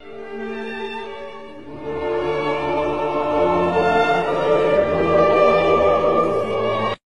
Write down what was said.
you